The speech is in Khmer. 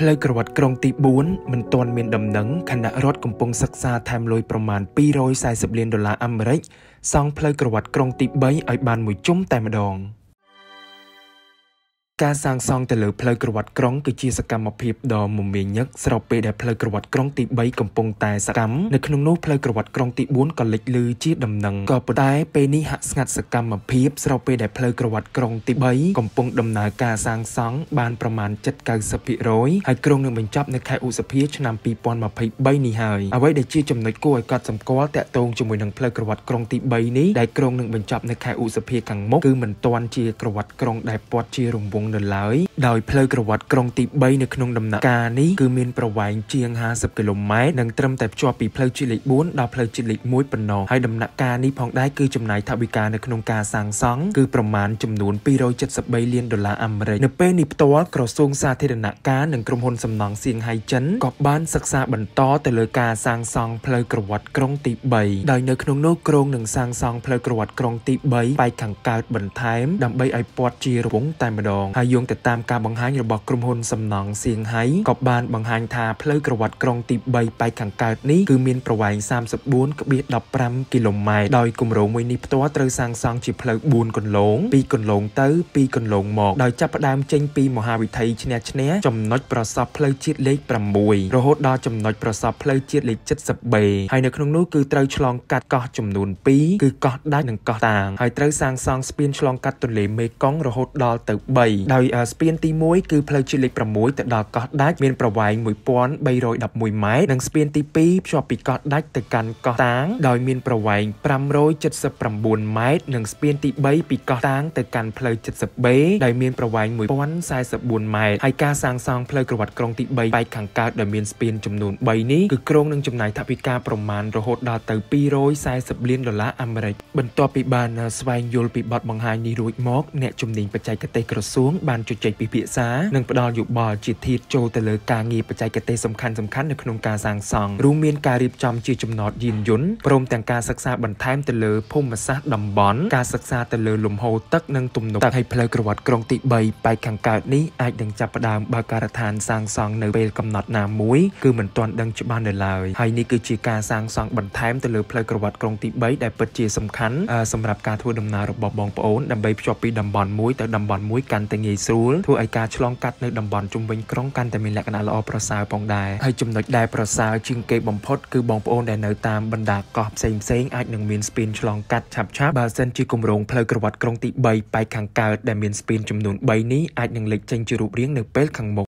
ផ្លូវក្រវ៉ាត់ក្រុងទី4មិនទាន់មានដំណឹងខណៈរដ្ឋកំពុងសិក្សាថែមលុយប្រមាណ240លានដុល្លារអាមេរិកសង់ផ្លូវក្រវ៉ាត់ក្រុងទី3ឲ្យបានមួយជុំតែម្ដង។ ការសាងសង់ទៅលើផ្លូវក្រវ៉ាត់ក្រុងគឺជាសកម្មភាពដ៏មមាញឹកស្របពេលដែលផ្លូវក្រវ៉ាត់ក្រុងទី3កំពុងតែសកម្មនៅក្នុងនោះផ្លូវក្រវ៉ាត់ក្រុងទី4ក៏លេចលឺជាដំណឹងក៏ប៉ុន្តែពេលនេះហាក់ស្ងាត់សកម្មភាពស្របពេលដែលផ្លូវក្រវ៉ាត់ក្រុងទី3កំពុងដំណើរការសាងសង់បានប្រមាណ7-90%ហើយក្រុងនឹងបញ្ចប់នៅខែឧសភាឆ្នាំ2023នេះហើយអ្វីដែលជាចំណុចគួរឲ្យកត់សម្គាល់តាក់ទងជាមួយនឹងផ្លូវក្រវ៉ាត់ក្រុងទី3នេះដែលក្រុងនឹងបញ្ចប់នៅខែឧសភាខាងមុខគឺមិនទាន់ជាក្រវ៉ាត់ក្រុងដែលព័ទ្ធជារង្វង់នៅឡើយ ដោយផ្លូវក្រវ៉ាត់ក្រុងទី3នៅក្នុងដំណាក់កាលនេះគឺមានប្រវែងជាង50គីឡូម៉ែត្រនិងត្រឹមតែភ្ជាប់ពីផ្លូវជាតិលេខ4ដល់ផ្លូវជាតិលេខ1ប៉ុណ្ណោះហើយដំណាក់កាលនេះផងដែរគឺចំណាយថវិកានៅក្នុងការសាងសង់គឺប្រមាណចំនួន273លានដុល្លារអាមេរិកនៅពេលនេះផ្ទាល់ក្រសួងសាធារណការនិងក្រុមហ៊ុនសំណង់សៀងហៃចិនក៏បានសិក្សាបន្តទៅលើការសាងសង់ផ្លូវក្រវ៉ាត់ក្រុងទី3ដោយនៅក្នុងនោះក្រុងនឹងសាងសង់ផ្លូវក្រវ៉ាត់ក្រុងទី3បែកខាងកើតបន្ថែមដើម្បីឲ្យព័ទ្ធជារង្វង់តែម្ដងហើយយោងទៅតាមការបង្ហាញរបស់ក្រុមហ៊ុនសំណង់សៀងហៃក៏បានបង្ហាញថាផ្លូវក្រវ៉ាត់ក្រុងទី3ប៉ែកខាងកើតនេះគឺមានប្រវែង34.15គីឡូម៉ែត្រដោយគម្រោងមួយនេះផ្ទាល់ត្រូវសាងសង់ជាផ្លូវ4គន្លង2គន្លងទៅ2គន្លងមកដោយចាប់ផ្ដើមចេញពីមហាវិថីឈ្នះឈ្នះចំណុចប្រសពផ្លូវជាតិលេខ6រហូតដល់ចំណុចប្រសពផ្លូវជាតិលេខ 70B ហើយនៅក្នុងនោះគឺត្រូវឆ្លងកាត់កោះចំនួន2គឺកោះដាច់និងកោះតាងហើយត្រូវសាងសង់ស្ពានឆ្លងកាត់ទន្លេមេគង្គរហូតដល់ទៅ3ដោយស្ពានទី1គឺផ្លូវជាតិលេខ6ទៅដល់កោះដាច់មានប្រវែង1311ម៉ែត្រនិងស្ពានទី2ភ្ជាប់ពីកោះដាច់ទៅកាន់កោះតាងដោយមានប្រវែង579ម៉ែត្រនិងស្ពានទី3ពីកោះតាងទៅកាន់ផ្លូវ 70B ដោយមានប្រវែង1044ម៉ែត្រហើយការសាងសង់ផ្លូវក្រវ៉ាត់ក្រុងទី3បែកខាងកើតដែលមានស្ពានចំនួន3នេះគឺក្រុងនឹងចំណាយថវិកាប្រមាណរហូតដល់ទៅ240លានដុល្លារអាមេរិកបន្ទាប់ពីបានស្វែងយល់ពីបទបង្ហាញនេះរួចមកអ្នកជំនាញបច្ចេកទេសក្រសួងបានជជែកពិភាក្សានិងផ្ដល់យោបល់ជាធាតចូលទៅលើការងារបច្ចេកទេសសំខាន់សំខាន់នៅក្នុងការសាងសង់រួមមានការរៀបចំជាចំណតយានយន្តព្រមទាំងការសិក្សាបន្ថែមទៅលើភូមិសាស្ត្រតំបន់ការសិក្សាទៅលើលំហូរទឹកនិងទំនប់ទឹកហើយផ្លូវក្រវ៉ាត់ក្រុងទី3បែកខាងកើតនេះអាចនឹងចាប់ផ្ដើមបើកការដ្ឋានសាងសង់នៅពេលកំណត់ណាមួយគឺមិនទាន់ដឹងច្បាស់នៅឡើយហើយនេះគឺជាការសាងសង់បន្ថែមទៅលើផ្លូវក្រវ៉ាត់ក្រុងទី3ដែលពិតជាសំខាន់សម្រាប់ការធ្វើដំណើររបស់បងប្អូនដើម្បីភ្ជាប់ពីតំបន់មួយទៅតំបន់មួយកាន់តែងាយស្រួលធ្វើឲ្យការឆ្លងកាត់នៅតំបន់ជុំវិញក្រុងកាន់តែមានលក្ខណៈល្អប្រសើរផងដែរហើយចំណុចដែលប្រសើរជាងគេបំផុតគឺបងប្អូនដែលនៅតាមបណ្ដាកោះផ្សេងផ្សេងអាចនឹងមានស្ពានឆ្លងកាត់ឆាប់ឆាប់បើសិនជាគម្រោងផ្លូវក្រវ៉ាត់ក្រុងទី3ប៉ែកខាងកើតដែលមានស្ពានចំនួន3នេះអាចនឹងលេចចេញជារូបរាងនៅពេលខាងមុខ